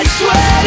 I swear.